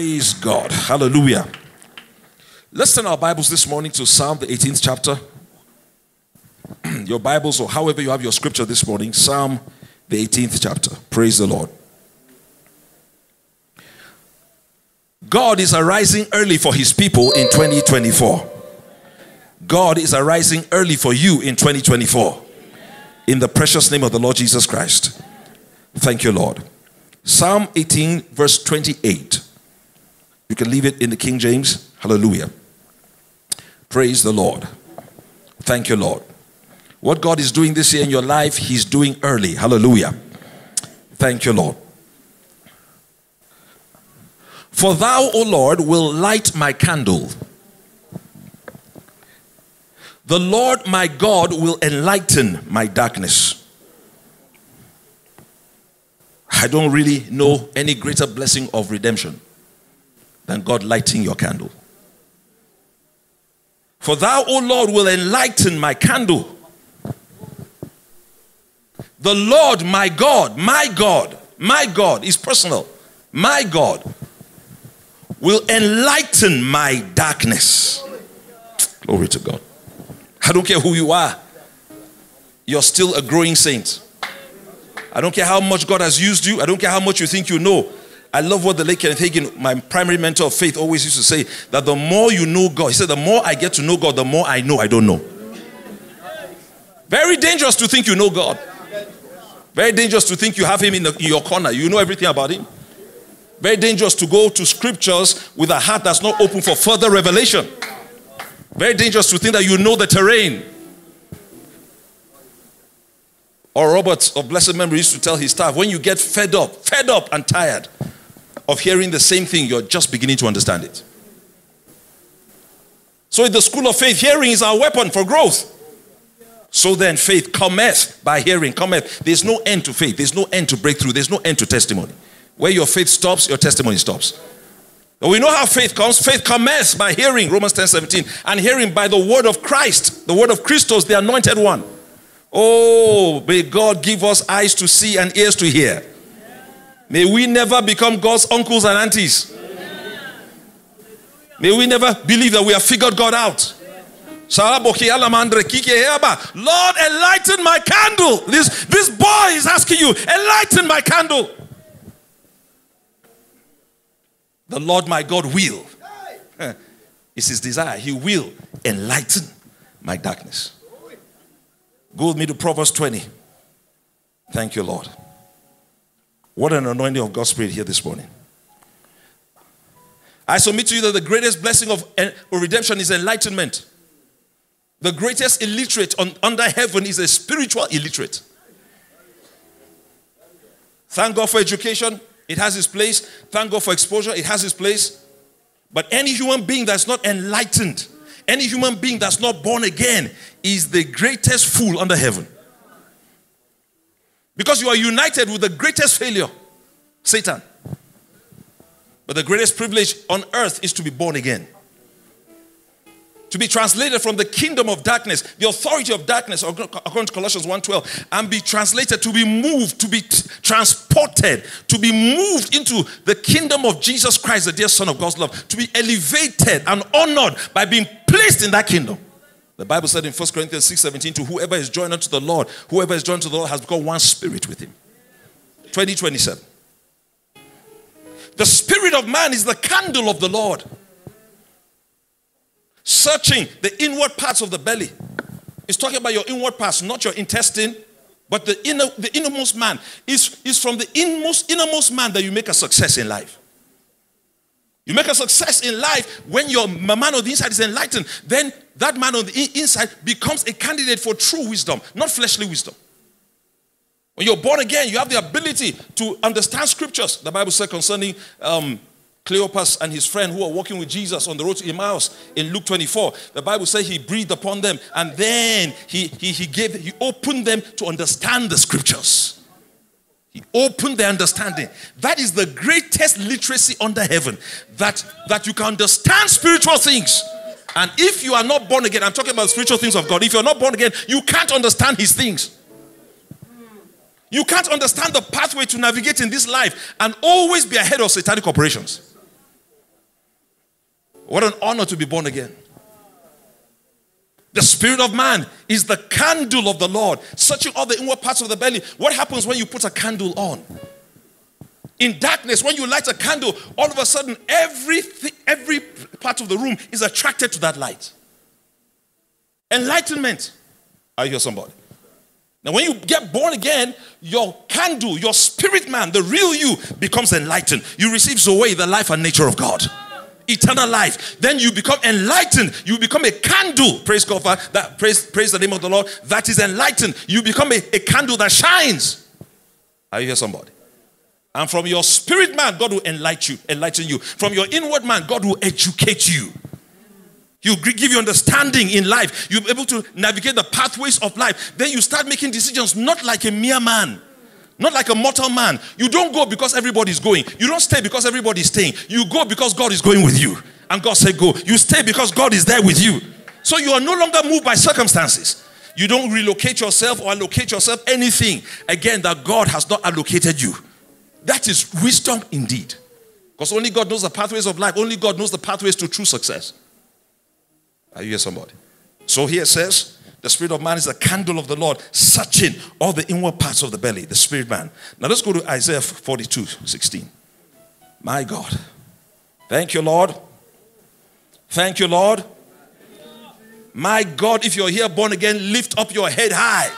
Praise God. Hallelujah. Let's turn our Bibles this morning to Psalm, the 18th chapter. your Bibles, or however you have your scripture this morning, Psalm, the 18th chapter. Praise the Lord. God is arising early for his people in 2024. God is arising early for you in 2024. In the precious name of the Lord Jesus Christ. Thank you, Lord. Psalm 18, verse 28. You can leave it in the King James. Hallelujah. Praise the Lord. Thank you, Lord. What God is doing this year in your life, He's doing early. Hallelujah. Thank you, Lord. For thou, O Lord, will light my candle. The Lord my God will enlighten my darkness. I don't really know any greater blessing of redemption than God lighting your candle. For thou, O Lord, will enlighten my candle. The Lord, my God, my God, my God is personal. My God will enlighten my darkness. Glory to God. I don't care who you are, you're still a growing saint. I don't care how much God has used you, I don't care how much you think you know. I love what the late Kenneth Hagin, my primary mentor of faith, always used to say that the more you know God, he said, the more I get to know God, the more I know I don't know. Very dangerous to think you know God. Very dangerous to think you have Him in, the, in your corner. You know everything about Him. Very dangerous to go to scriptures with a heart that's not open for further revelation. Very dangerous to think that you know the terrain. Oral Roberts of blessed memory used to tell his staff when you get fed up, fed up and tired, of hearing the same thing, you're just beginning to understand it. So, in the school of faith, hearing is our weapon for growth. So then, faith cometh by hearing, cometh. There's no end to faith, there's no end to breakthrough, there's no end to testimony. Where your faith stops, your testimony stops. we know how faith comes. Faith cometh by hearing, Romans 10 17, and hearing by the word of Christ, the word of Christos, the anointed one. Oh, may God give us eyes to see and ears to hear. May we never become God's uncles and aunties. May we never believe that we have figured God out. Lord, enlighten my candle. This, this boy is asking you, enlighten my candle. The Lord my God will. It's his desire. He will enlighten my darkness. Go with me to Proverbs 20. Thank you, Lord. What an anointing of God's Spirit here this morning. I submit to you that the greatest blessing of redemption is enlightenment. The greatest illiterate on, under heaven is a spiritual illiterate. Thank God for education, it has its place. Thank God for exposure, it has its place. But any human being that's not enlightened, any human being that's not born again, is the greatest fool under heaven. Because you are united with the greatest failure, Satan. But the greatest privilege on earth is to be born again. To be translated from the kingdom of darkness, the authority of darkness, according to Colossians 1:12, and be translated to be moved, to be transported, to be moved into the kingdom of Jesus Christ, the dear Son of God's love, to be elevated and honored by being placed in that kingdom. The Bible said in 1 Corinthians 6:17 to whoever is joined unto the Lord, whoever is joined to the Lord has become one spirit with him. 2027. The spirit of man is the candle of the Lord. Searching the inward parts of the belly. It's talking about your inward parts, not your intestine, but the inner the innermost man. Is is from the inmost innermost man that you make a success in life. You make a success in life when your man on the inside is enlightened. Then that man on the inside becomes a candidate for true wisdom, not fleshly wisdom. When you're born again, you have the ability to understand scriptures. The Bible said concerning um, Cleopas and his friend who were walking with Jesus on the road to Emmaus in Luke 24. The Bible says he breathed upon them and then he, he, he gave, he opened them to understand the scriptures. He opened their understanding. That is the greatest literacy under heaven. That, that you can understand spiritual things. And if you are not born again, I'm talking about spiritual things of God. If you're not born again, you can't understand His things. You can't understand the pathway to navigate in this life and always be ahead of satanic operations. What an honor to be born again. The spirit of man is the candle of the Lord, searching all the inward parts of the belly. What happens when you put a candle on? In darkness, when you light a candle, all of a sudden every, every part of the room is attracted to that light. Enlightenment. I hear somebody. Now, when you get born again, your candle, your spirit man, the real you, becomes enlightened. You receive Zoe, the life and nature of God eternal life. Then you become enlightened. You become a candle. Praise God for that. Praise, praise the name of the Lord. That is enlightened. You become a, a candle that shines. Are you here, somebody? And from your spirit man, God will enlighten you, enlighten you. From your inward man, God will educate you. You give you understanding in life. You're able to navigate the pathways of life. Then you start making decisions not like a mere man. Not like a mortal man. You don't go because everybody's going. You don't stay because everybody's staying. You go because God is going with you. And God said, Go. You stay because God is there with you. So you are no longer moved by circumstances. You don't relocate yourself or allocate yourself anything again that God has not allocated you. That is wisdom indeed. Because only God knows the pathways of life, only God knows the pathways to true success. Are you here, somebody? So here it says, the spirit of man is the candle of the Lord, searching all the inward parts of the belly, the spirit man. Now let's go to Isaiah 42 16. My God. Thank you, Lord. Thank you, Lord. My God, if you're here born again, lift up your head high.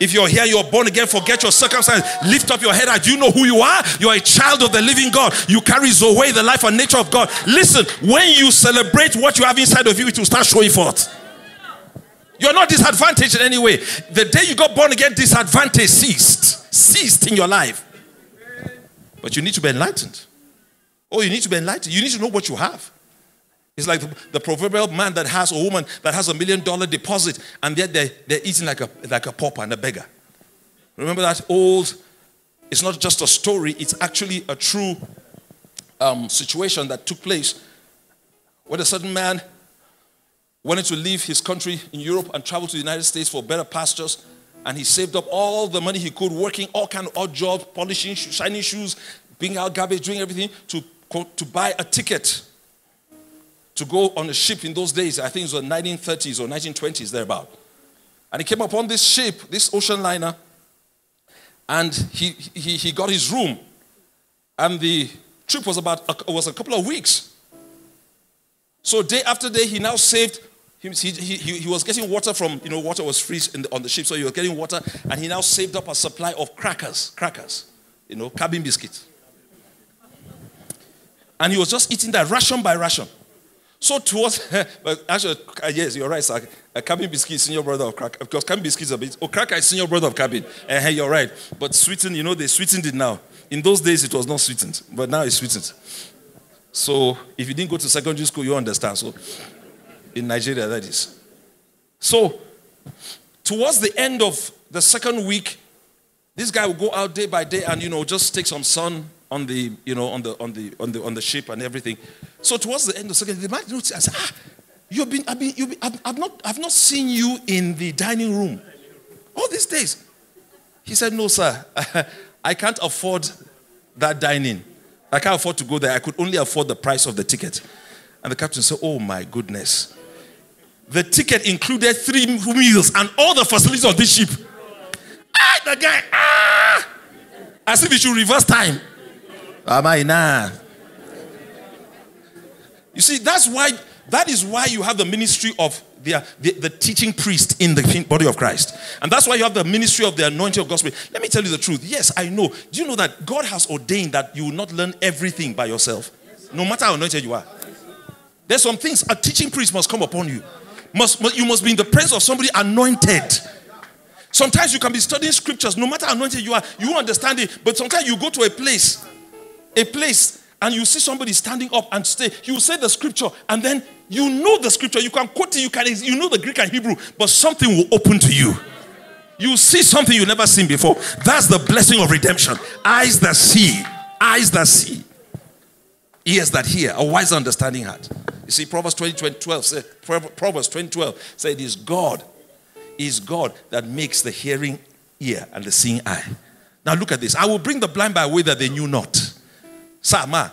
If you're here, you're born again, forget your circumstance, lift up your head high. Do you know who you are? You're a child of the living God. You carry away the life and nature of God. Listen, when you celebrate what you have inside of you, it will start showing forth. You're not disadvantaged in any way. The day you got born again, disadvantage ceased. Ceased in your life. But you need to be enlightened. Oh, you need to be enlightened. You need to know what you have. It's like the, proverbial man that has a woman that has a million dollar deposit and yet they're, they're eating like a, like a pauper and a beggar. Remember that old, it's not just a story, it's actually a true um, situation that took place when a certain man wanted to leave his country in Europe and travel to the United States for better pastures. And he saved up all the money he could, working all kind of odd jobs, polishing, shining shoes, being out garbage, doing everything to, to buy a ticket to go on a ship in those days. I think it was the 1930s or 1920s, thereabout. And he came upon this ship, this ocean liner, and he, he, he got his room. And the trip was about was a couple of weeks. So day after day, he now saved he, he, he, was getting water from, you know, water was free the, on the ship, so he was getting water, and he now saved up a supply of crackers, crackers, you know, cabin biscuits. And he was just eating that ration by ration. So towards, actually, uh, yes, you're right, sir. A cabin biscuit is senior brother of cracker. Because cabin biscuits are a bit, oh, cracker is senior brother of cabin. Uh, hey, you're right. But sweetened, you know, they sweetened it now. In those days, it was not sweetened, but now it's sweetened. So if you didn't go to secondary school, you understand. So in Nigeria, that is. So, towards the end of the second week, this guy will go out day by day and you know just take some sun on the you know on the on the on the on the ship and everything. So towards the end of the second, the man noticed, I said, ah, you've been, I've been, you've been, I've, I've not, I've not seen you in the dining room all these days. He said, no, sir, I can't afford that dining. I can't afford to go there. I could only afford the price of the ticket. And the captain said, oh my goodness. The ticket included three meals and all the facilities of this ship. Ah, the guy, ah! As if he should reverse time. Am I nah? You see, that's why, that is why you have the ministry of the, the, the, teaching priest in the body of Christ. And that's why you have the ministry of the anointing of gospel. Let me tell you the truth. Yes, I know. Do you know that God has ordained that you will not learn everything by yourself? No matter how anointed you are. There's some things a teaching priest must come upon you must, you must be in the presence of somebody anointed. Sometimes you can be studying scriptures, no matter anointed you are, you understand it. But sometimes you go to a place, a place, and you see somebody standing up and say, you say the scripture, and then you know the scripture, you can quote it, you can you know the Greek and Hebrew, but something will open to you. You see something you've never seen before. That's the blessing of redemption. Eyes that see, eyes that see, ears that hear, a wise understanding heart. You see, Proverbs 20, 20 12 say, Proverbs 20, 12 say it is God, is God that makes the hearing ear and the seeing eye. Now look at this. I will bring the blind by a way that they knew not. Sama,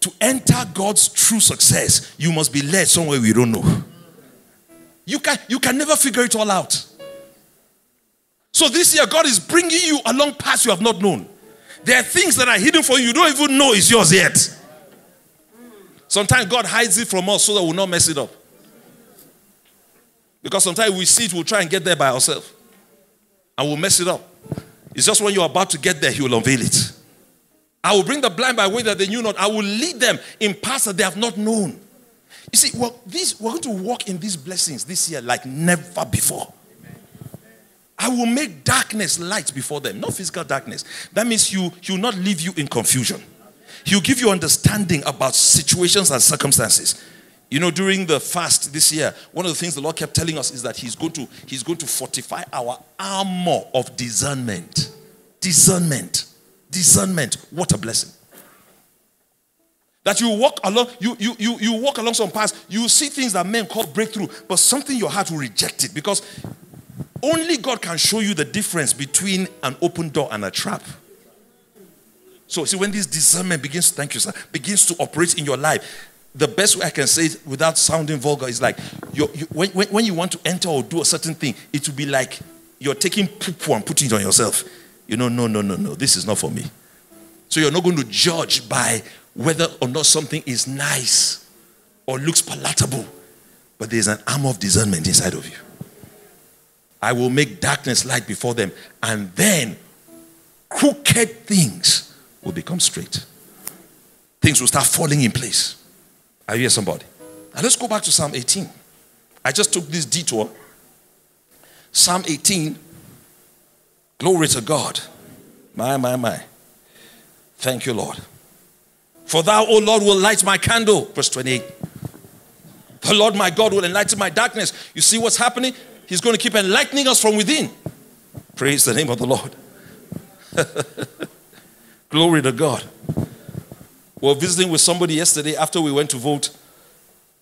to enter God's true success, you must be led somewhere we don't know. You can, you can never figure it all out. So this year, God is bringing you along paths you have not known. There are things that are hidden for you, you don't even know is yours yet. Sometimes God hides it from us so that we'll not mess it up. Because sometimes we see it, we'll try and get there by ourselves. And we'll mess it up. It's just when you're about to get there, He will unveil it. I will bring the blind by way that they knew not. I will lead them in paths that they have not known. You see, well, these, we're going to walk in these blessings this year like never before. I will make darkness light before them, not physical darkness. That means you, he will not leave you in confusion. He'll give you understanding about situations and circumstances. You know, during the fast this year, one of the things the Lord kept telling us is that He's going to, He's going to fortify our armor of discernment. Discernment. Discernment. What a blessing. That you walk along, you, you, you, you walk along some paths, you see things that men call breakthrough, but something your heart will reject it because only God can show you the difference between an open door and a trap. So, see, when this discernment begins, thank you, sir, begins to operate in your life, the best way I can say it without sounding vulgar is like you, when, when, you want to enter or do a certain thing, it will be like you're taking poo and putting it on yourself. You know, no, no, no, no, this is not for me. So you're not going to judge by whether or not something is nice or looks palatable, but there's an arm of discernment inside of you. I will make darkness light before them, and then crooked things will become straight. Things will start falling in place. Are you here, somebody? Now let's go back to Psalm 18. I just took this detour. Psalm 18. Glory to God. My, my, my. Thank you, Lord. For thou, O Lord, will light my candle. Verse 28. The Lord my God will enlighten my darkness. You see what's happening? He's going to keep enlightening us from within. Praise the name of the Lord. Glory to God. We were visiting with somebody yesterday after we went to vote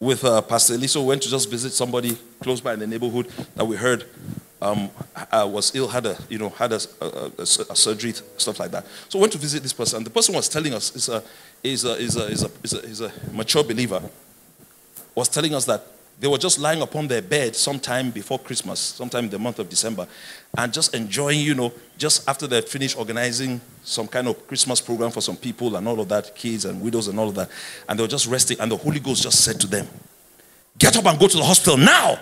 with uh, Pastor Elisa. We went to just visit somebody close by in the neighborhood that we heard um, uh, was ill, had a you know had a, a, a, a, surgery, stuff like that. So we went to visit this person. The person was telling us is a is a is a is a, is a, is a mature believer. Was telling us that they were just lying upon their bed sometime before Christmas, sometime in the month of December, and just enjoying, you know, just after they finished organizing some kind of Christmas program for some people and all of that, kids and widows and all of that. And they were just resting, and the Holy Ghost just said to them, Get up and go to the hospital now.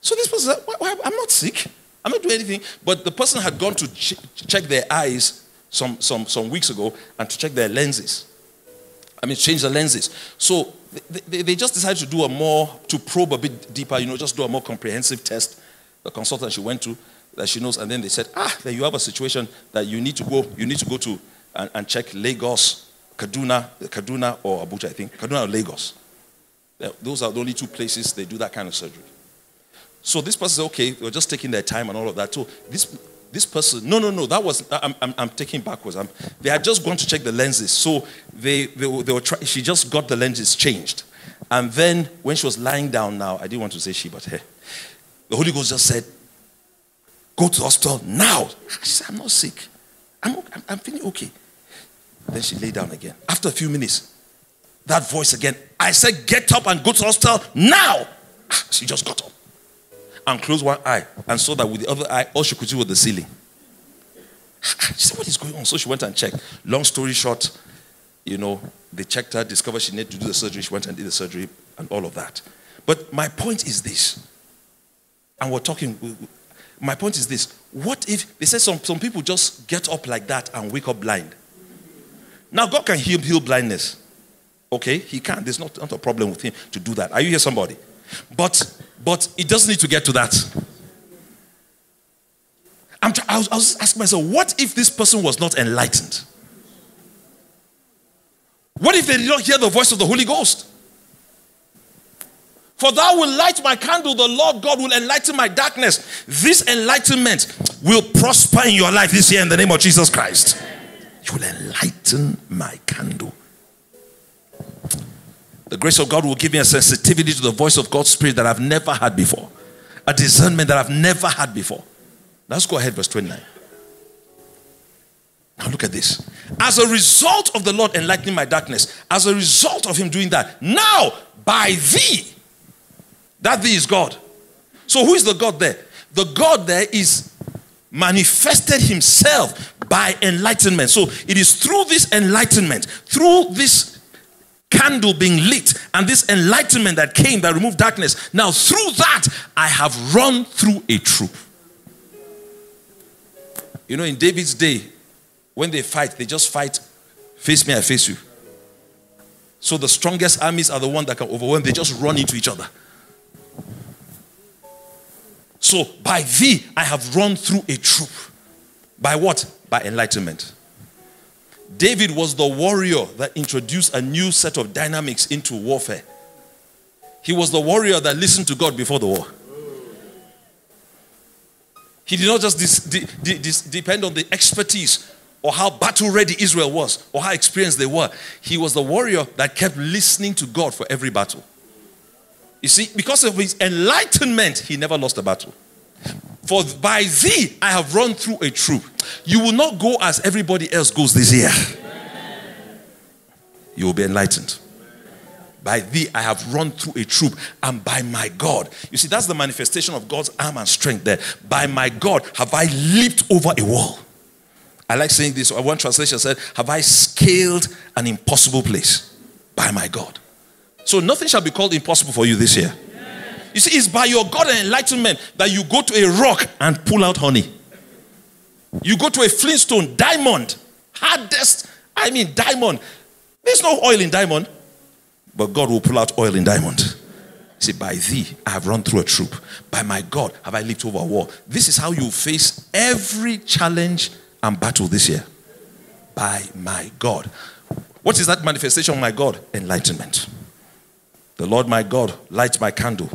So this person said, I'm not sick. I'm not doing anything. But the person had gone to ch- check their eyes some, some, some weeks ago and to check their lenses. I mean, change the lenses. So they, they, just decided to do a more, to probe a bit deeper, you know, just do a more comprehensive test. The consultant she went to, that she knows, and then they said, ah, there you have a situation that you need to go, you need to go to and, and check Lagos, Kaduna, Kaduna or Abuja, I think, Kaduna or Lagos. Those are the only two places they do that kind of surgery. So this person said, okay, they're just taking their time and all of that. So this this person, no, no, no, that was, I'm, I'm, I'm taking backwards. I'm, they had just gone to check the lenses. So they, they, they were try, she just got the lenses changed. And then when she was lying down now, I didn't want to say she, but her, the Holy Ghost just said, go to the hospital now. She said, I'm not sick. I'm, I'm, I'm feeling okay. Then she lay down again. After a few minutes, that voice again, I said, get up and go to the hospital now. Ah, she just got up and closed one eye and saw that with the other eye, all she could see was the ceiling. Ah, she said, What is going on? So she went and checked. Long story short, you know, they checked her, discovered she needed to do the surgery. She went and did the surgery and all of that. But my point is this, and we're talking, my point is this what if they say some, some people just get up like that and wake up blind? Now, God can heal, heal blindness. Okay, He can. There's not, not a problem with Him to do that. Are you here, somebody? But but it doesn't need to get to that. I'm t- I, was, I was asking myself, what if this person was not enlightened? What if they did not hear the voice of the Holy Ghost? For thou will light my candle, the Lord God will enlighten my darkness. This enlightenment will prosper in your life this year in the name of Jesus Christ. You will enlighten my candle. The grace of God will give me a sensitivity to the voice of God's Spirit that I've never had before, a discernment that I've never had before. Let's go ahead, verse 29. Now look at this. As a result of the Lord enlightening my darkness, as a result of him doing that, now by thee, that thee is God. So who is the God there? The God there is manifested himself by enlightenment. So it is through this enlightenment, through this candle being lit and this enlightenment that came that removed darkness. Now, through that, I have run through a troop. You know, in David's day, when they fight, they just fight, face me, I face you. So the strongest armies are the ones that can overwhelm, they just run into each other. So by thee, I have run through a troop. By what? By enlightenment. David was the warrior that introduced a new set of dynamics into warfare. He was the warrior that listened to God before the war. He did not just de- de- depend on the expertise or how battle ready Israel was or how experienced they were. He was the warrior that kept listening to God for every battle. You see, because of his enlightenment, he never lost a battle. For by thee I have run through a troop. You will not go as everybody else goes this year. You will be enlightened. By thee I have run through a troop, and by my God. You see, that's the manifestation of God's arm and strength there. By my God have I leaped over a wall. I like saying this. One translation said, Have I scaled an impossible place? By my God. So nothing shall be called impossible for you this year. You see, it's by your God and enlightenment that you go to a rock and pull out honey. You go to a flintstone, diamond, hardest, I mean, diamond. There's no oil in diamond, but God will pull out oil in diamond. See, by thee I have run through a troop. By my God have I leaped over a wall. This is how you face every challenge and battle this year. By my God. What is that manifestation of my God? Enlightenment. The Lord my God lights my candle.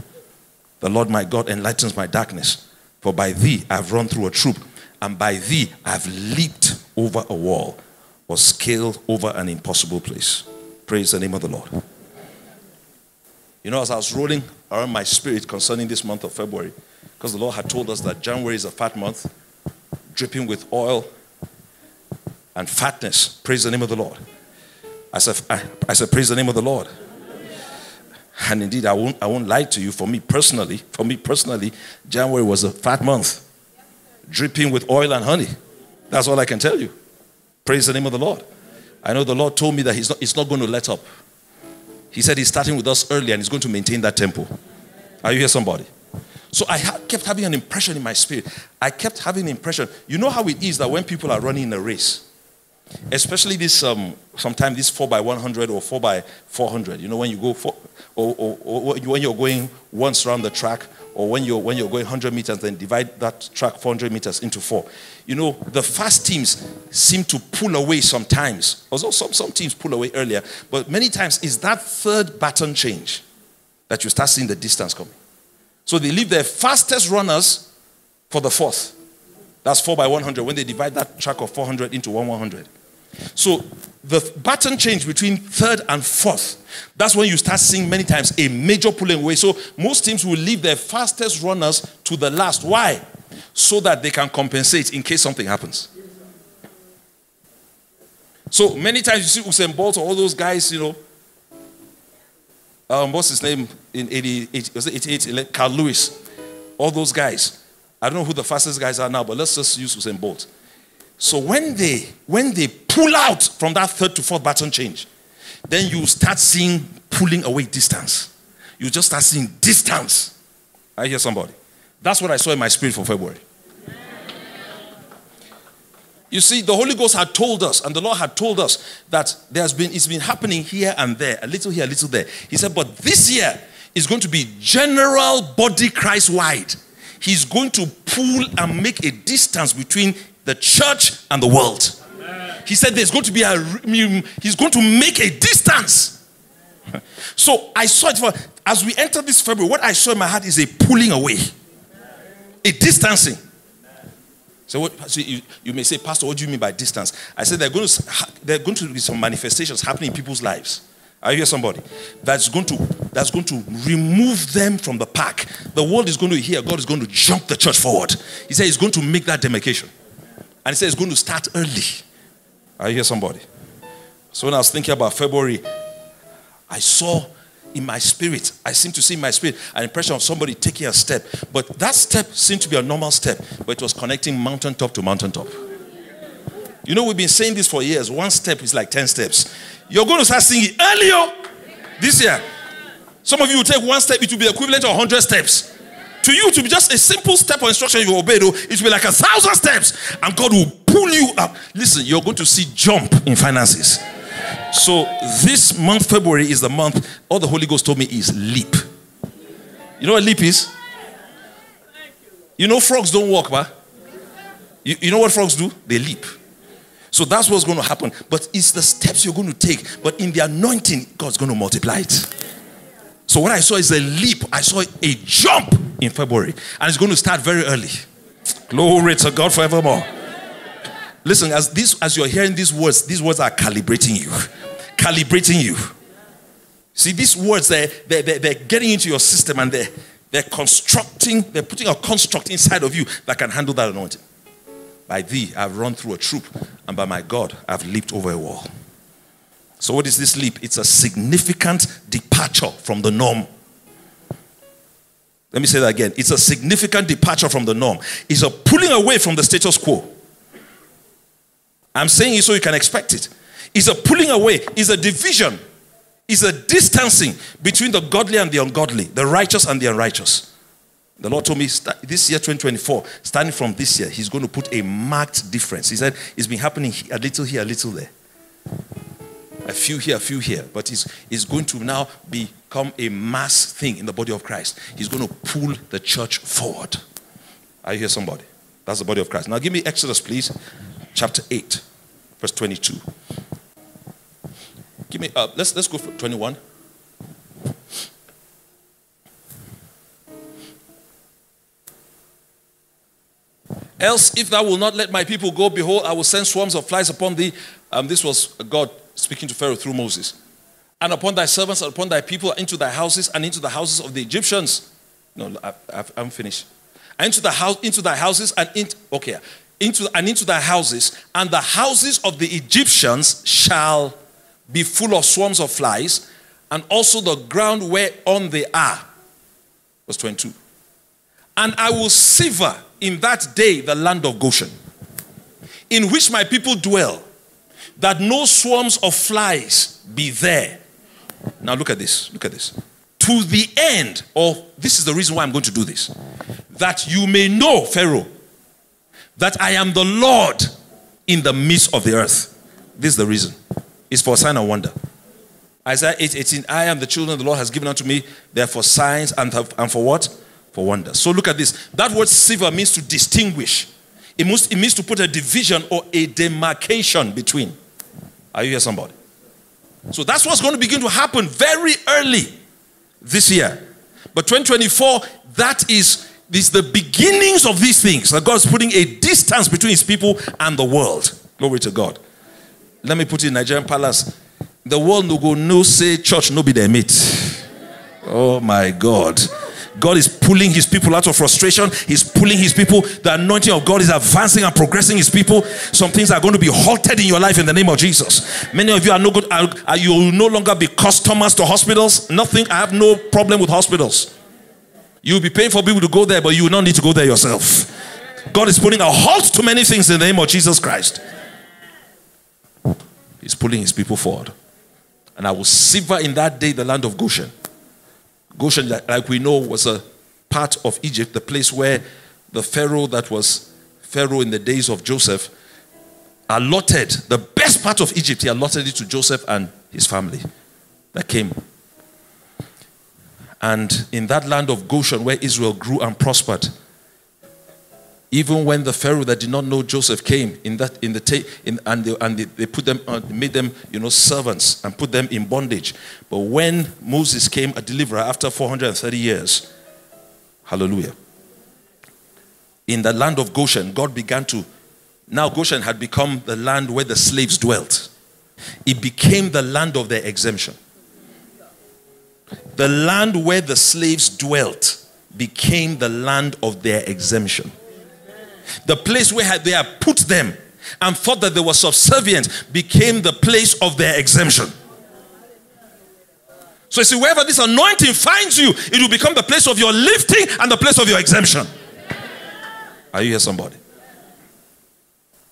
The Lord my God enlightens my darkness. For by thee I have run through a troop, and by thee I have leaped over a wall or scaled over an impossible place. Praise the name of the Lord. You know, as I was rolling around my spirit concerning this month of February, because the Lord had told us that January is a fat month, dripping with oil and fatness. Praise the name of the Lord. I said, I, I said, Praise the name of the Lord. And indeed, I won't, I won't lie to you. For me personally, for me personally, January was a fat month, dripping with oil and honey. That's all I can tell you. Praise the name of the Lord. I know the Lord told me that He's not, he's not going to let up. He said He's starting with us early and He's going to maintain that tempo. Are you here, somebody? So I ha- kept having an impression in my spirit. I kept having an impression. You know how it is that when people are running a race, especially this um, sometimes this 4 by 100 or 4 by 400 you know when you go for, or, or, or, when you're going once around the track or when you're when you're going 100 meters then divide that track 400 meters into four. You know the fast teams seem to pull away sometimes. Although some, some teams pull away earlier but many times is that third baton change that you start seeing the distance coming. So they leave their fastest runners for the fourth. That's 4 by 100 when they divide that track of 400 into one 100 so the baton change between third and fourth. That's when you start seeing many times a major pulling away. So most teams will leave their fastest runners to the last. Why? So that they can compensate in case something happens. So many times you see Usain Bolt or all those guys, you know. Um, what's his name in 88? Was it 88? Carl Lewis. All those guys. I don't know who the fastest guys are now, but let's just use Usain Bolt. So when they when they pull out from that third to fourth baton change, then you start seeing pulling away distance. You just start seeing distance. I hear somebody. That's what I saw in my spirit for February. You see, the Holy Ghost had told us, and the Lord had told us that there's been it's been happening here and there, a little here, a little there. He said, but this year is going to be general body Christ wide. He's going to pull and make a distance between the church and the world. He said there's going to be a, he's going to make a distance. So I saw it for, as we enter this February, what I saw in my heart is a pulling away, a distancing. So, what, so you, you, may say, Pastor, what do you mean by distance? I said there are going to, are going to be some manifestations happening in people's lives. I hear somebody that's going to that's going to remove them from the pack. The world is going to hear God is going to jump the church forward. He said he's going to make that demarcation. And he said it's going to start early. I hear somebody. So when I was thinking about February, I saw in my spirit, I seem to see in my spirit an impression of somebody taking a step. But that step seemed to be a normal step, but it was connecting mountaintop to mountaintop. You know, we've been saying this for years. One step is like 10 steps. You're going to start singing earlier oh, this year. Some of you will take one step, it will be equivalent to 100 steps. To you, to be just a simple step or instruction you obey, though, it will be like a thousand steps, and God will pull you up. Listen, you're going to see jump in finances. So this month, February, is the month. All the Holy Ghost told me is leap. You know what leap is? You know frogs don't walk, man. You, you know what frogs do? They leap. So that's what's going to happen. But it's the steps you're going to take. But in the anointing, God's going to multiply it. So what I saw is a leap. I saw a jump in February. And it's going to start very early. Glory to God forevermore. Listen, as this as you're hearing these words, these words are calibrating you. Calibrating you. See, these words, they're, they're, they're, getting into your system and they're, they're constructing, they're putting a construct inside of you that can handle that anointing. By thee, I've run through a troop, and by my God, I've leaped over a wall. So, what is this leap? It's a significant departure from the norm. Let me say that again. It's a significant departure from the norm. It's a pulling away from the status quo. I'm saying it so you can expect it. It's a pulling away, it's a division, it's a distancing between the godly and the ungodly, the righteous and the unrighteous. The Lord told me this year, 2024, starting from this year, He's going to put a marked difference. He said it's been happening a little here, a little there. A few here, a few here. But it's, it's going to now become a mass thing in the body of Christ. He's going to pull the church forward. I hear somebody. That's the body of Christ. Now give me Exodus, please, chapter 8, verse 22. Give me, uh, let's, let's go for 21. Else, if thou wilt not let my people go, behold, I will send swarms of flies upon thee. Um, this was God speaking to Pharaoh through Moses. And upon thy servants, and upon thy people, into thy houses, and into the houses of the Egyptians. No, I, am finished. And into the house, into thy houses, and into okay, into and into thy houses, and the houses of the Egyptians shall be full of swarms of flies, and also the ground whereon they are. Verse 22. And I will sever in that day the land of Goshen, in which my people dwell, that no swarms of flies be there. Now look at this. Look at this. To the end of this is the reason why I'm going to do this. That you may know, Pharaoh, that I am the Lord in the midst of the earth. This is the reason. It's for sign and wonder. Isaiah 8 18, I am the children the Lord has given unto me, therefore signs and, and for what? for wonders. So look at this. That word sever means to distinguish. It, must, it means to put a division or a demarcation between. Are you here, somebody? So that's what's going to begin to happen very early this year. But 2024, that is, is the beginnings of these things. That God's putting a distance between his people and the world. Glory to God. Let me put it in Nigerian palace. The world no go no say church no be their mate. Oh my God. God is pulling his people out of frustration. He's pulling his people. The anointing of God is advancing and progressing his people. Some things are going to be halted in your life in the name of Jesus. Many of you are no good. Are, are, you will no longer be customers to hospitals. Nothing. I have no problem with hospitals. You'll be paying for people to go there, but you will not need to go there yourself. God is putting a halt to many things in the name of Jesus Christ. He's pulling his people forward. And I will sever in that day the land of Goshen Goshen, like we know, was a part of Egypt, the place where the Pharaoh that was Pharaoh in the days of Joseph allotted the best part of Egypt, he allotted it to Joseph and his family that came. And in that land of Goshen, where Israel grew and prospered, even when the Pharaoh that did not know Joseph came in that in the ta- in, and they, and they, they put them uh, made them you know servants and put them in bondage. But when Moses came a deliverer after 430 years, hallelujah. In the land of Goshen, God began to now Goshen had become the land where the slaves dwelt. It became the land of their exemption. The land where the slaves dwelt became the land of their exemption. The place where they have put them and thought that they were subservient became the place of their exemption. So you see, wherever this anointing finds you, it will become the place of your lifting and the place of your exemption. Are you here, somebody?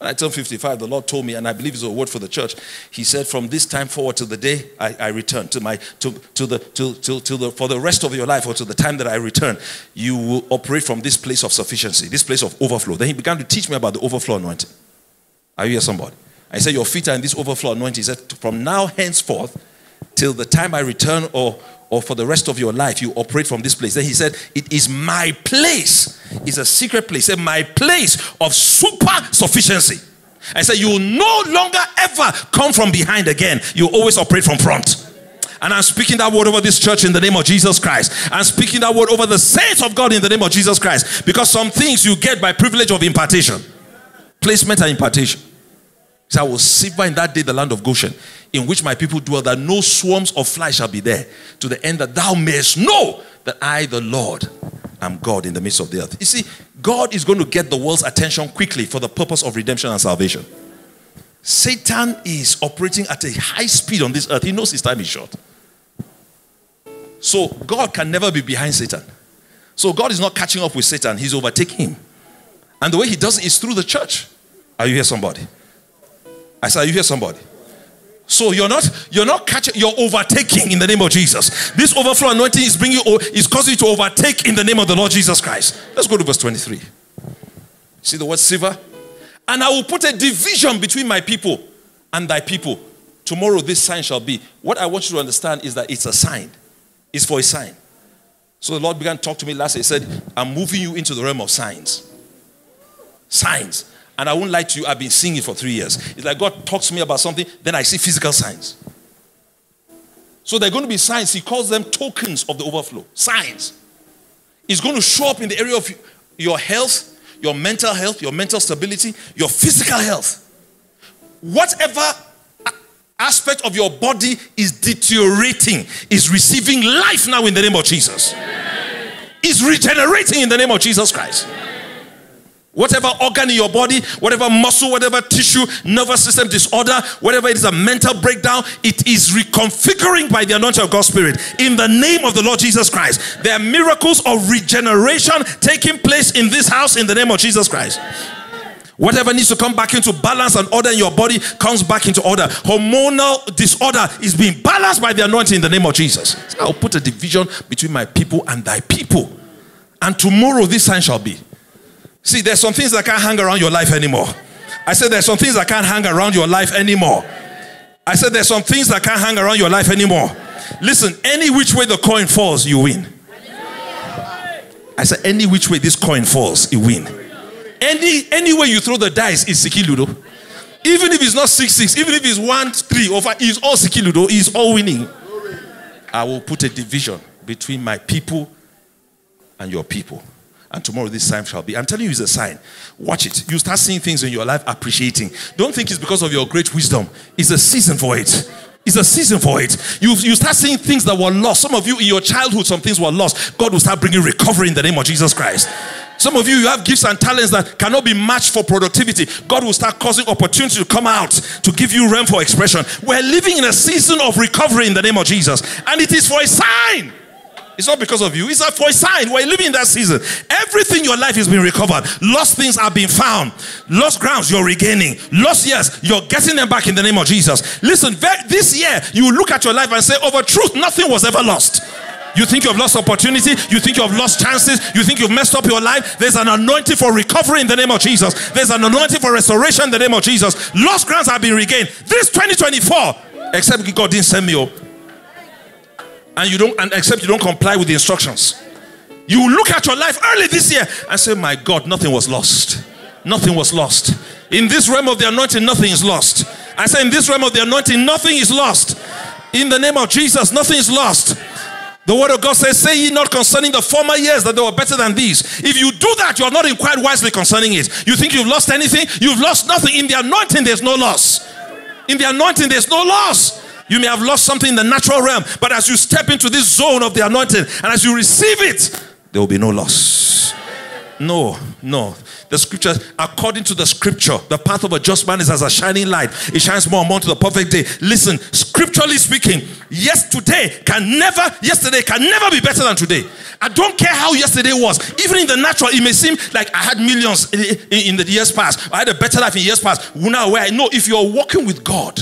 I turned 55, the Lord told me, and I believe it's a word for the church. He said, From this time forward to the day I, I return to my to, to the to, to, to the for the rest of your life or to the time that I return, you will operate from this place of sufficiency, this place of overflow. Then he began to teach me about the overflow anointing. Are you here, somebody? I said, Your feet are in this overflow anointing. He said, From now henceforth, till the time I return or, or for the rest of your life, you operate from this place. Then he said, It is my place. It's a secret place. He said, My place of super sufficiency. I said, You will no longer ever come from behind again. You always operate from front. And I'm speaking that word over this church in the name of Jesus Christ. I'm speaking that word over the saints of God in the name of Jesus Christ. Because some things you get by privilege of impartation, placement and impartation. So I will silver in that day the land of Goshen, in which my people dwell, that no swarms of flies shall be there, to the end that thou mayest know that I, the Lord, am God in the midst of the earth. You see, God is going to get the world's attention quickly for the purpose of redemption and salvation. Satan is operating at a high speed on this earth. He knows his time is short. So God can never be behind Satan. So God is not catching up with Satan, he's overtaking him. And the way he does it is through the church. Are you here, somebody? I said, Are you here, somebody? So you're not you're not catching you're overtaking in the name of Jesus. This overflow anointing is bringing you is causing you to overtake in the name of the Lord Jesus Christ. Let's go to verse 23. See the word silver? And I will put a division between my people and thy people. Tomorrow this sign shall be. What I want you to understand is that it's a sign. It's for a sign. So the Lord began to talk to me last. He said, I'm moving you into the realm of signs. Signs. And I won't lie to you, I've been seeing it for three years. It's like God talks to me about something, then I see physical signs. So they're going to be signs. He calls them tokens of the overflow. Signs. It's going to show up in the area of your health, your mental health, your mental stability, your physical health. Whatever aspect of your body is deteriorating, is receiving life now in the name of Jesus. Is regenerating in the name of Jesus Christ. Whatever organ in your body, whatever muscle, whatever tissue, nervous system disorder, whatever it is a mental breakdown, it is reconfiguring by the anointing of God's Spirit. In the name of the Lord Jesus Christ. There are miracles of regeneration taking place in this house in the name of Jesus Christ. Whatever needs to come back into balance and order in your body comes back into order. Hormonal disorder is being balanced by the anointing in the name of Jesus. So I'll put a division between my people and thy people. And tomorrow this sign shall be. See, there's some things that can't hang around your life anymore. I said there's some things that can't hang around your life anymore. I said there's some things that can't hang around your life anymore. Listen, any which way the coin falls, you win. I said any which way this coin falls, you win. Any any way you throw the dice is Sikiludo. Even if it's not six six, even if it's one three or five, it's all Sikiludo. It's all winning. I will put a division between my people and your people and tomorrow this time shall be. I'm telling you, it's a sign. Watch it. You start seeing things in your life appreciating. Don't think it's because of your great wisdom, it's a season for it. It's a season for it. You, you start seeing things that were lost. Some of you in your childhood, some things were lost. God will start bringing recovery in the name of Jesus Christ. Some of you, you have gifts and talents that cannot be matched for productivity. God will start causing opportunity to come out to give you room for expression. We're living in a season of recovery in the name of Jesus, and it is for a sign. It's not because of you. It's a, for a sign. We're living in that season. Everything in your life has been recovered. Lost things are being found. Lost grounds you're regaining. Lost years you're getting them back in the name of Jesus. Listen, this year you look at your life and say, oh, over truth, nothing was ever lost. You think you've lost opportunity. You think you've lost chances. You think you've messed up your life. There's an anointing for recovery in the name of Jesus. There's an anointing for restoration in the name of Jesus. Lost grounds have been regained. This 2024, except God didn't send me up and you don't and except you don't comply with the instructions. You look at your life early this year and say, My God, nothing was lost. Nothing was lost. In this realm of the anointing, nothing is lost. I say, in this realm of the anointing, nothing is lost. In the name of Jesus, nothing is lost. The word of God says, Say ye not concerning the former years that they were better than these. If you do that, you are not inquired wisely concerning it. You think you've lost anything? You've lost nothing. In the anointing, there's no loss. In the anointing, there's no loss. You may have lost something in the natural realm, but as you step into this zone of the anointing and as you receive it, there will be no loss. No, no. The scripture, according to the scripture, the path of a just man is as a shining light. It shines more and more to the perfect day. Listen, scripturally speaking, yes, today can never, yesterday can never be better than today. I don't care how yesterday was. Even in the natural, it may seem like I had millions in, in, in the years past. I had a better life in years past. Now, where I know if you're walking with God,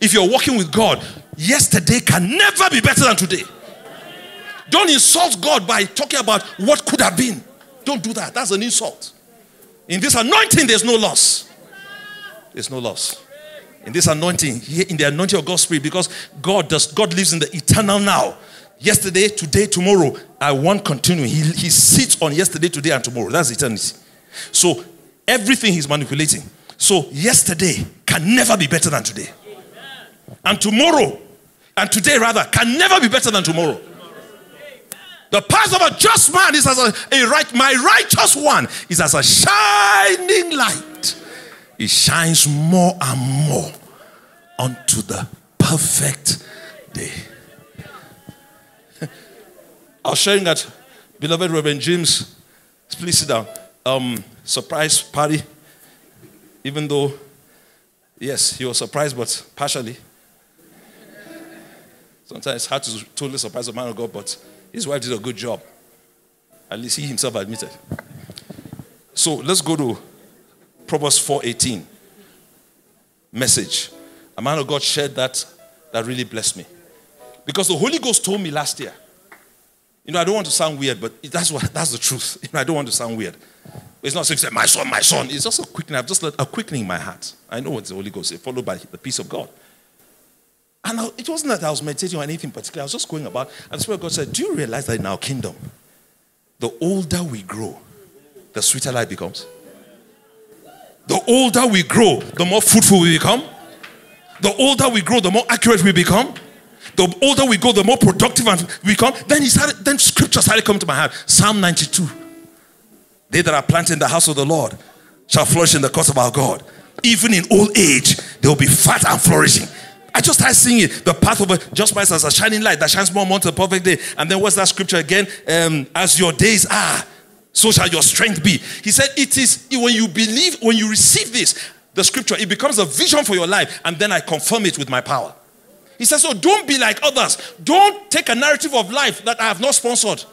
if you're walking with God, yesterday can never be better than today. Don't insult God by talking about what could have been. Don't do that. That's an insult. In this anointing, there's no loss. There's no loss. In this anointing, in the anointing of God's Spirit, because God does God lives in the eternal now. Yesterday, today, tomorrow. I want continuing. He, he sits on yesterday, today, and tomorrow. That's eternity. So everything he's manipulating. So yesterday can never be better than today. And tomorrow, and today rather, can never be better than tomorrow. The path of a just man is as a, a right, my righteous one is as a shining light. It shines more and more unto the perfect day. I was sharing that, beloved Reverend James, please sit down. Um, surprise party, even though, yes, he was surprised, but partially. Sometimes it's hard to totally surprise a man of God, but his wife did a good job. At least he himself admitted. So let's go to Proverbs 4:18. Message. A man of God shared that that really blessed me. Because the Holy Ghost told me last year. You know, I don't want to sound weird, but that's what that's the truth. You know, I don't want to sound weird. It's not saying, my son, my son. It's just a quickening. I've just let a quickening in my heart. I know what the Holy Ghost is, followed by the peace of God. And I, it wasn't that I was meditating on anything particular. I was just going about. And the Spirit of God said, Do you realize that in our kingdom, the older we grow, the sweeter life becomes? The older we grow, the more fruitful we become. The older we grow, the more accurate we become. The older we go, the more productive we become. Then he started, then scripture started coming to my heart. Psalm 92. They that are planted in the house of the Lord shall flourish in the cause of our God. Even in old age, they will be fat and flourishing. I just started it. the path of a just as a shining light that shines more and more to the perfect day. And then what's that scripture again? Um, as your days are, so shall your strength be. He said, It is when you believe, when you receive this, the scripture, it becomes a vision for your life, and then I confirm it with my power. He says, So don't be like others. Don't take a narrative of life that I have not sponsored.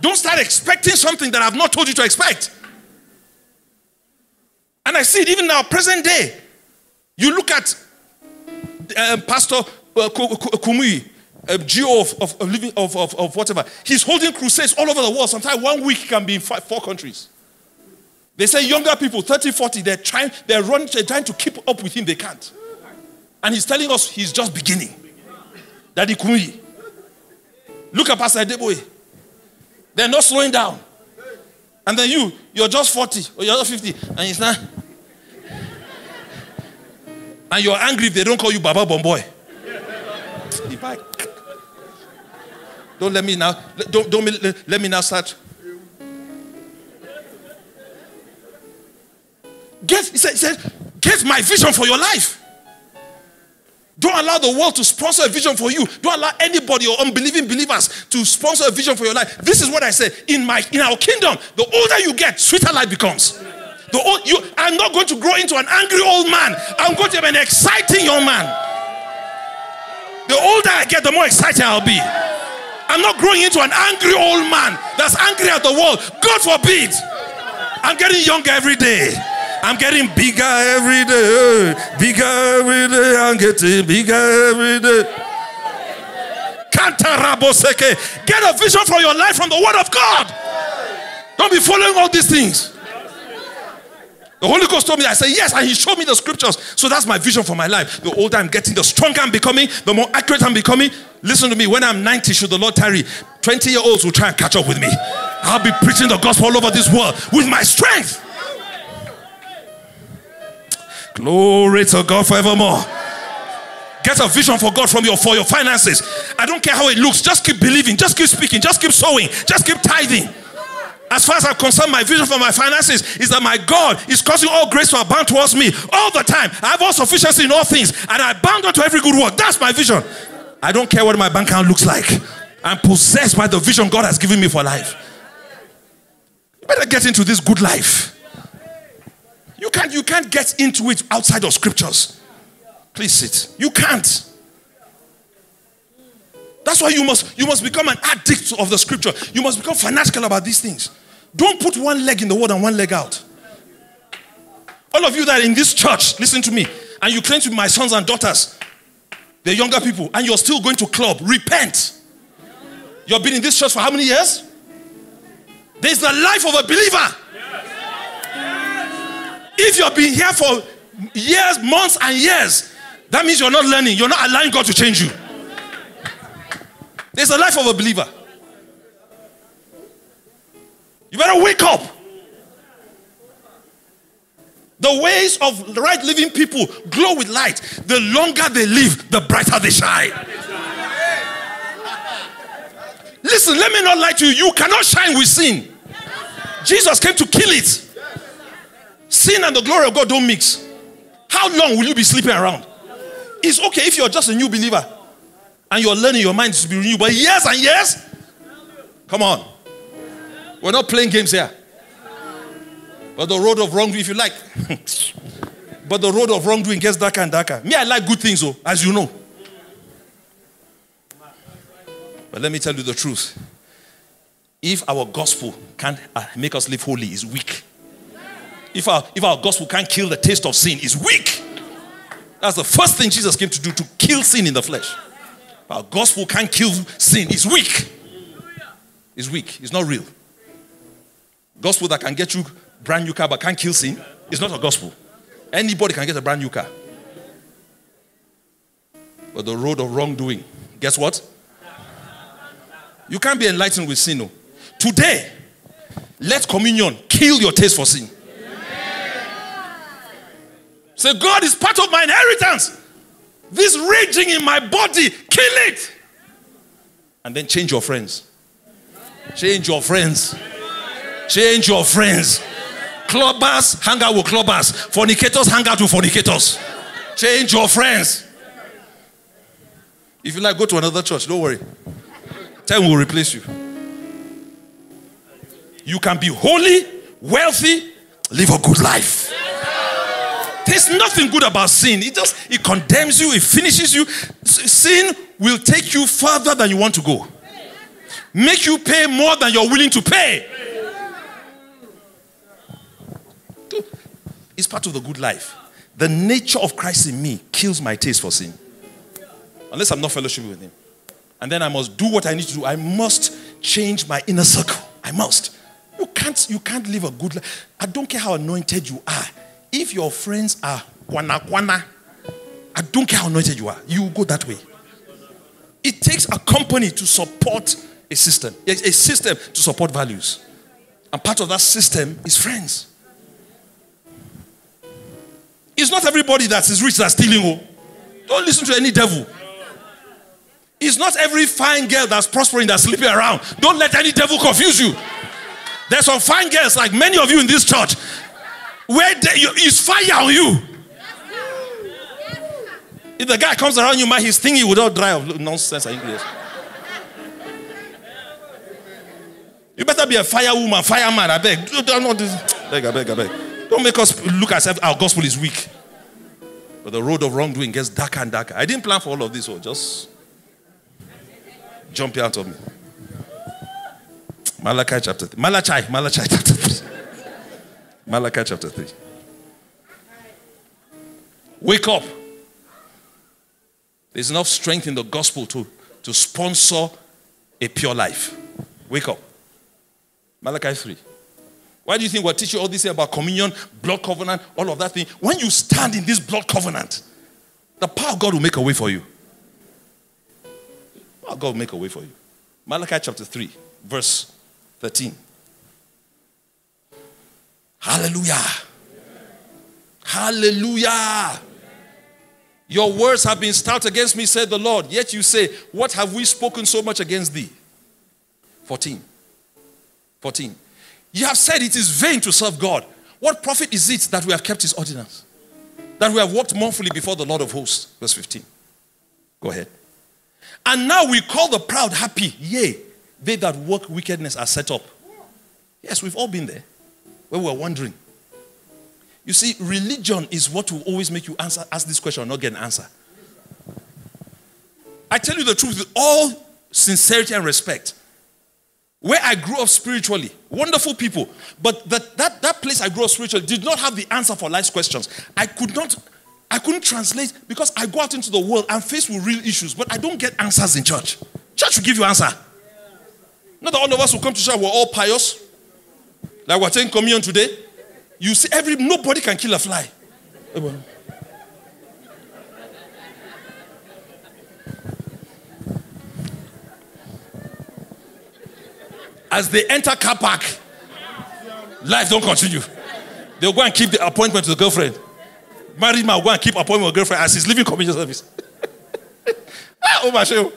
Don't start expecting something that I've not told you to expect. And I see it even now, present day. You look at uh, Pastor uh, Kumuyi, a GO of, of, of, living, of, of, of whatever, he's holding crusades all over the world. Sometimes one week he can be in five, four countries. They say younger people, 30, 40, they're trying, they're running, they're trying to keep up with him, they can't. And he's telling us he's just beginning. Daddy Kumuyi. Look at Pastor Adeboye. They're not slowing down. And then you, you're just 40 or you're just 50, and he's not. And you're angry if they don't call you Baba Bomboy. If I don't let me now, don't, don't let me now start. Get, he said, he said, get my vision for your life. Don't allow the world to sponsor a vision for you. Don't allow anybody or unbelieving believers to sponsor a vision for your life. This is what I say. In my in our kingdom, the older you get, sweeter life becomes. The old, you, I'm not going to grow into an angry old man. I'm going to be an exciting young man. The older I get, the more exciting I'll be. I'm not growing into an angry old man that's angry at the world. God forbid. I'm getting younger every day. I'm getting bigger every day. Bigger every day. I'm getting bigger every day. Get a vision for your life from the Word of God. Don't be following all these things. The Holy Ghost told me, I said, yes, and He showed me the scriptures. So that's my vision for my life. The older I'm getting, the stronger I'm becoming, the more accurate I'm becoming. Listen to me, when I'm 90, should the Lord tarry, 20 year olds will try and catch up with me. I'll be preaching the gospel all over this world with my strength. Glory to God forevermore. Get a vision for God from your for your finances. I don't care how it looks. Just keep believing. Just keep speaking. Just keep sowing. Just keep tithing. As far as I'm concerned, my vision for my finances is that my God is causing all grace to abound towards me all the time. I have all sufficiency in all things, and I bound unto every good work. That's my vision. I don't care what my bank account looks like. I'm possessed by the vision God has given me for life. You better get into this good life. You can't, you can't get into it outside of scriptures. Please sit. You can't. That's why you must you must become an addict of the scripture. You must become fanatical about these things. Don't put one leg in the word and one leg out. All of you that are in this church, listen to me, and you claim to be my sons and daughters, they're younger people, and you're still going to club. Repent. You've been in this church for how many years? There's the life of a believer. If you've been here for years, months, and years, that means you're not learning. You're not allowing God to change you. There's a life of a believer. You better wake up. The ways of right living people glow with light. The longer they live, the brighter they shine. Listen, let me not lie to you. You cannot shine with sin. Jesus came to kill it. Sin and the glory of God don't mix. How long will you be sleeping around? It's okay if you're just a new believer and you're learning your mind to be renewed, but years and years? Come on. We're not playing games here. But the road of wrongdoing, if you like. but the road of wrongdoing gets darker and darker. Me, I like good things, though, as you know. But let me tell you the truth. If our gospel can't uh, make us live holy, is weak. If our, if our gospel can't kill the taste of sin, is weak. That's the first thing Jesus came to do to kill sin in the flesh. Our gospel can't kill sin, it's weak. It's weak, it's not real. Gospel that can get you brand new car but can't kill sin is not a gospel. Anybody can get a brand new car. But the road of wrongdoing, guess what? You can't be enlightened with sin. No. Today, let communion kill your taste for sin. Say, God is part of my inheritance. This raging in my body, kill it. And then change your friends. Change your friends. Change your friends. Clubbers hang out with clubbers. Fornicators hang out with fornicators. Change your friends. If you like, go to another church. Don't worry. Time will replace you. You can be holy, wealthy, live a good life. There's nothing good about sin. It just it condemns you, it finishes you. Sin will take you further than you want to go. Make you pay more than you're willing to pay. It's part of the good life. The nature of Christ in me kills my taste for sin. Unless I'm not fellowshipping with him. And then I must do what I need to do. I must change my inner circle. I must. You can't, you can't live a good life. I don't care how anointed you are. If your friends are kwana kwana, I don't care how anointed you are. You go that way. It takes a company to support a system, a system to support values. And part of that system is friends. It's not everybody that is rich that's stealing. Oh. Don't listen to any devil. It's not every fine girl that's prospering that's sleeping around. Don't let any devil confuse you. There's some fine girls, like many of you in this church, where they, you, is fire on you. If the guy comes around you, man, he's thinking he would not dry of nonsense and English. You better be a fire woman, fireman. I beg. Don't. Beg, I beg, I beg. Don't make us look as if our gospel is weak. But the road of wrongdoing gets darker and darker. I didn't plan for all of this, so just jump out of me. Malachi chapter 3. Malachi, Malachi chapter 3. Malachi chapter 3. Wake up. There's enough strength in the gospel to, to sponsor a pure life. Wake up. Malachi 3. Why do you think we're teaching all this about communion, blood covenant, all of that thing? When you stand in this blood covenant, the power of God will make a way for you. God will make a way for you. Malachi chapter 3, verse 13. Hallelujah. Hallelujah. Your words have been stout against me, said the Lord. Yet you say, What have we spoken so much against thee? 14. 14. You have said it is vain to serve God. What profit is it that we have kept his ordinance? That we have walked mournfully before the Lord of hosts? Verse 15. Go ahead. And now we call the proud happy. Yea, they that work wickedness are set up. Yes, we've all been there where we're wondering. You see, religion is what will always make you answer, ask this question and not get an answer. I tell you the truth with all sincerity and respect. Where I grew up spiritually, wonderful people, but that, that, that place I grew up spiritually did not have the answer for life's questions. I could not, I couldn't translate because I go out into the world and face with real issues, but I don't get answers in church. Church will give you answer. Not that all of us will come to church, we're all pious. Like we're taking communion today. You see, every nobody can kill a fly. As they enter car park, life don't continue. They'll go and keep the appointment to the girlfriend. Married man will go and keep appointment with girlfriend as he's leaving communion service. ah, oh my show.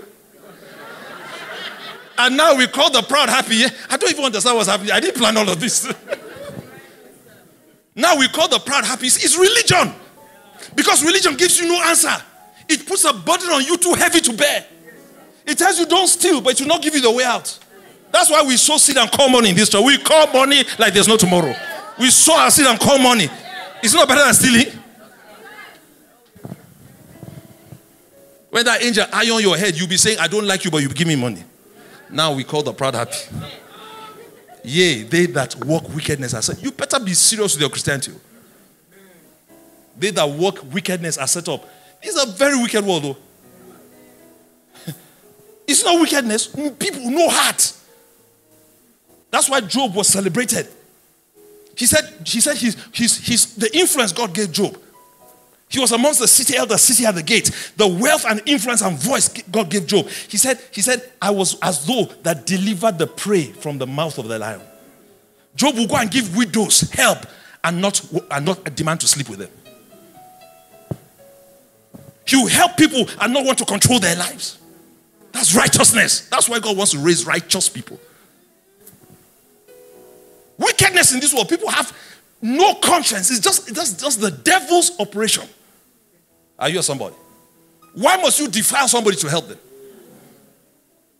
And now we call the proud happy. I don't even understand what's happening. I didn't plan all of this. now we call the proud happy. It's religion. Because religion gives you no answer. It puts a burden on you too heavy to bear. It tells you don't steal, but it will not give you the way out. That's why we sow seed and call money in this church. We call money like there's no tomorrow. We sow our seed and call money. It's not better than stealing. When that angel eye on your head, you'll be saying, I don't like you, but you give me money. Now we call the proud happy. Yea, they that work wickedness are set. You better be serious with your Christianity. They that work wickedness are set up. It's a very wicked world, though. it's not wickedness. People, no heart. That's why Job was celebrated. He said, he said he's, he's, he's the influence God gave Job he was amongst the city elders, sitting at the gate. The wealth and influence and voice God gave Job. He said, he said, I was as though that delivered the prey from the mouth of the lion. Job will go and give widows help and not, and not demand to sleep with them. He will help people and not want to control their lives. That's righteousness. That's why God wants to raise righteous people. Wickedness in this world, people have no conscience. It's just, it's just the devil's operation. Are you somebody? Why must you defile somebody to help them?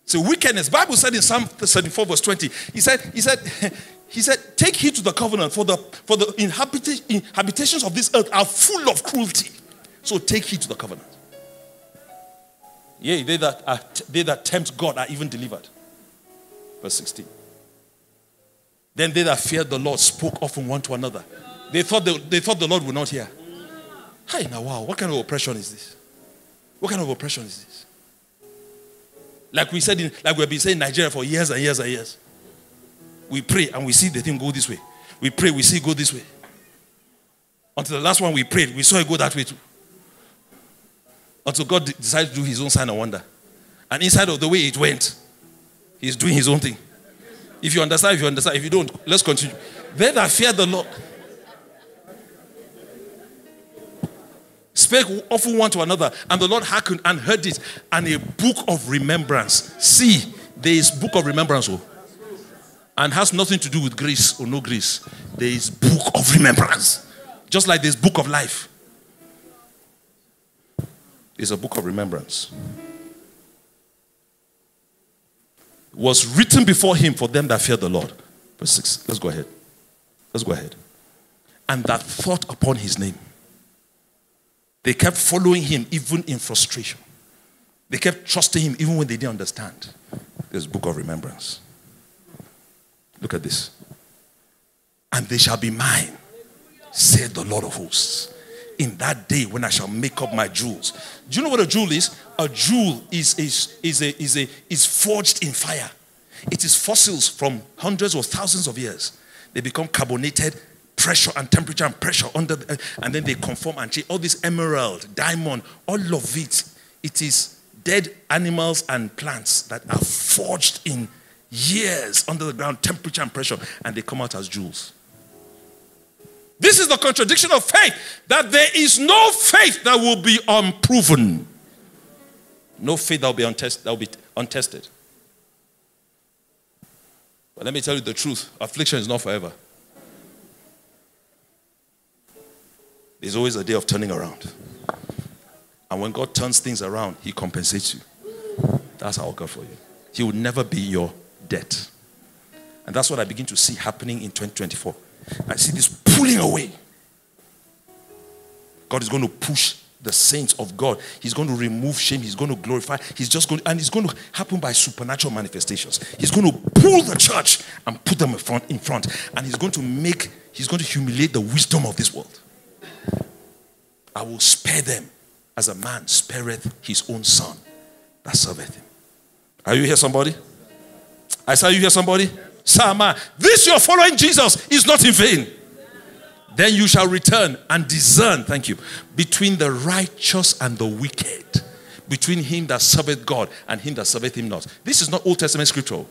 So wickedness. Bible said in Psalm 34, verse 20, he said, he said, he said, take heed to the covenant, for the for the inhabitations of this earth are full of cruelty. So take heed to the covenant. Yea, they that are, they that tempt God are even delivered. Verse 16. Then they that feared the Lord spoke often one to another. They thought the, they thought the Lord would not hear. Hi, now, wow, what kind of oppression is this? What kind of oppression is this? Like we said, in, like we've been saying in Nigeria for years and years and years. We pray and we see the thing go this way. We pray, we see it go this way. Until the last one we prayed, we saw it go that way too. Until God decided to do his own sign and wonder. And inside of the way it went, he's doing his own thing. If you understand, if you understand. If you don't, let's continue. They that fear the Lord spake often one to another, and the Lord hearkened and heard it, and a book of remembrance. See, there is book of remembrance, oh, and has nothing to do with grace or no grace. There is book of remembrance, just like there's book of life. It's a book of remembrance. Was written before him for them that fear the Lord. Verse 6. Let's go ahead. Let's go ahead. And that thought upon his name. They kept following him even in frustration. They kept trusting him even when they didn't understand. This book of remembrance. Look at this. And they shall be mine, said the Lord of hosts, in that day when I shall make up my jewels. Do you know what a jewel is? A jewel is, is, is, a, is, a, is forged in fire. It is fossils from hundreds or thousands of years. They become carbonated, pressure and temperature and pressure under, the, uh, and then they conform and change. All this emerald, diamond, all of it, it is dead animals and plants that are forged in years under the ground, temperature and pressure, and they come out as jewels. This is the contradiction of faith that there is no faith that will be unproven. No faith that will be, untest- that will be untested. But let me tell you the truth affliction is not forever. There's always a day of turning around. And when God turns things around, He compensates you. That's our God for you. He will never be your debt. And that's what I begin to see happening in 2024. I see this pulling away. God is going to push the saints of God. He's going to remove shame. He's going to glorify. He's just going, and it's going to happen by supernatural manifestations. He's going to pull the church and put them in front, in front, and he's going to make. He's going to humiliate the wisdom of this world. I will spare them as a man spareth his own son that serveth him. Are you here, somebody? I saw you hear somebody? Sama, this you're following Jesus is not in vain. Then you shall return and discern, thank you, between the righteous and the wicked, between him that serveth God and him that serveth him not. This is not Old Testament scripture,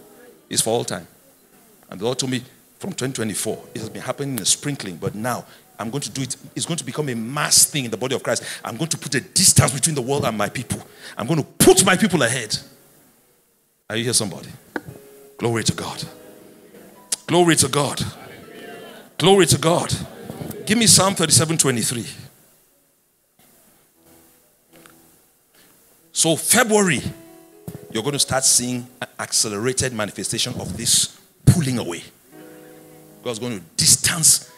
it's for all time. And the Lord told me from 2024, it has been happening in a sprinkling, but now I'm going to do it. It's going to become a mass thing in the body of Christ. I'm going to put a distance between the world and my people. I'm going to put my people ahead. Are you here, somebody? Glory to God. Glory to God. Glory to God. Give me Psalm 37 23. So, February, you're going to start seeing an accelerated manifestation of this pulling away. God's going to distance,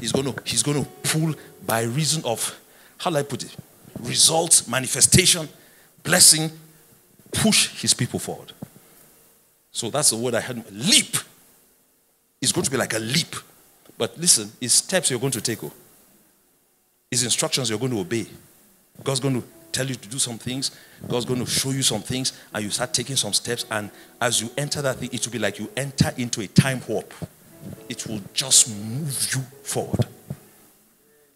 He's going to, he's going to pull by reason of, how do I put it? Results, manifestation, blessing, push His people forward. So that's the word I had. Leap. It's going to be like a leap. But listen, it's steps you're going to take. Oh. It's instructions you're going to obey. God's going to tell you to do some things. God's going to show you some things, and you start taking some steps. And as you enter that thing, it will be like you enter into a time warp. It will just move you forward.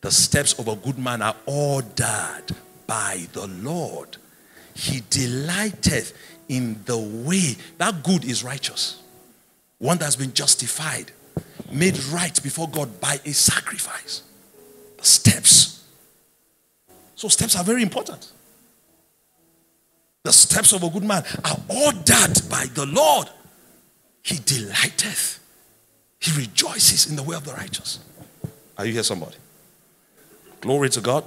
The steps of a good man are ordered by the Lord. He delighteth in the way. That good is righteous. One that's been justified made right before God by a sacrifice. The steps. So, steps are very important. The steps of a good man are ordered by the Lord. He delighteth, he rejoices in the way of the righteous. Are you here, somebody? Glory to God.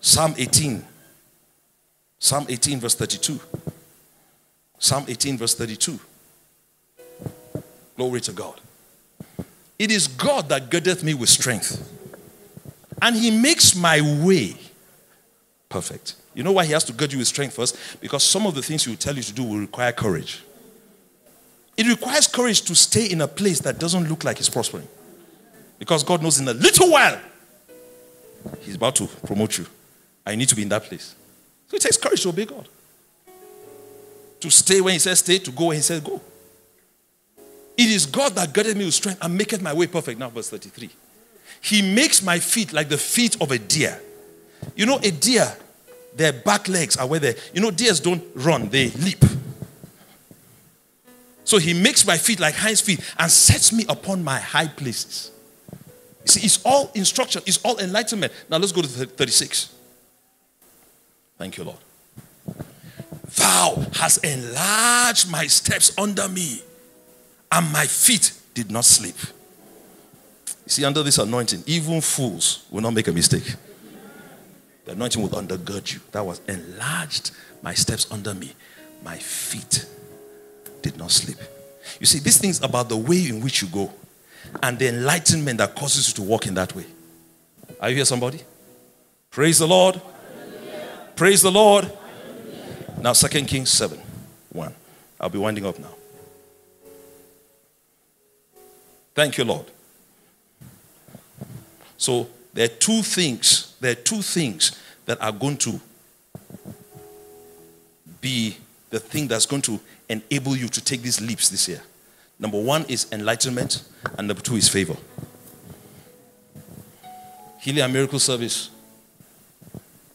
Psalm 18. Psalm 18, verse 32. Psalm 18, verse 32. Glory to God. It is God that girdeth me with strength, and He makes my way perfect. You know why He has to gird you with strength first? Because some of the things He will tell you to do will require courage. It requires courage to stay in a place that doesn't look like it's prospering. Because God knows in a little while, He's about to promote you. I need to be in that place. So it takes courage to obey God. To stay when He says stay, to go when He says go. It is God that girded me with strength and maketh my way perfect. Now, verse 33. He makes my feet like the feet of a deer. You know, a deer, their back legs are where they, you know, deers don't run, they leap. So he makes my feet like hinds feet and sets me upon my high places. You see, it's all instruction, it's all enlightenment. Now let's go to 36. Thank you, Lord. Thou hast enlarged my steps under me and my feet did not sleep. You see, under this anointing, even fools will not make a mistake. The anointing will undergird you. That was enlarged my steps under me. My feet did not sleep. You see, these things about the way in which you go and the enlightenment that causes you to walk in that way. Are you here, somebody? Praise the Lord. Hallelujah. Praise the Lord. Hallelujah. Now, Second Kings 7 1. I'll be winding up now. Thank you, Lord. So there are two things, there are two things that are going to be the thing that's going to enable you to take these leaps this year. Number one is enlightenment, and number two is favor. Healing and Miracle Service